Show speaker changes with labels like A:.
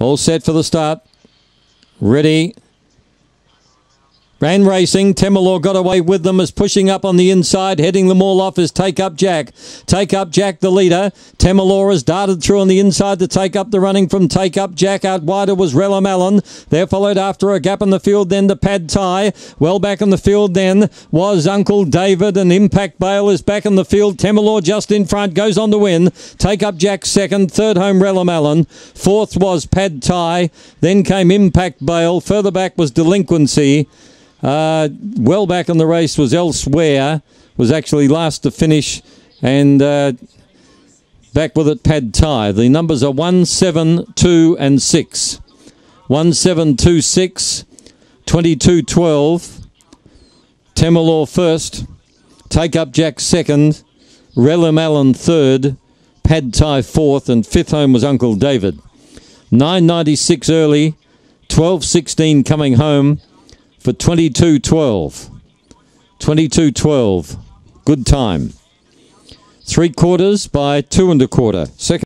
A: All set for the start. Ready. Ran racing. Temalor got away with them as pushing up on the inside, heading them all off as Take Up Jack. Take Up Jack, the leader. Temalor has darted through on the inside to take up the running from Take Up Jack. Out wider was Rella Allen. There followed after a gap in the field, then the Pad Thai. Well back in the field then was Uncle David and Impact Bale is back in the field. Temalor just in front goes on to win. Take Up Jack second. Third home Rella Allen. Fourth was Pad Thai. Then came Impact Bale. Further back was Delinquency. Uh, well back in the race was Elsewhere, was actually last to finish, and uh, back with it Pad Thai. The numbers are 1, 7, 2, and 6. 1, 7, 2, 6, 22, 12. Temalor first, Take Up Jack second, Relam Allen third, Pad Thai fourth, and fifth home was Uncle David. 996 early, 1216 coming home for 22.12. 22.12. Good time. Three quarters by two and a quarter. Second.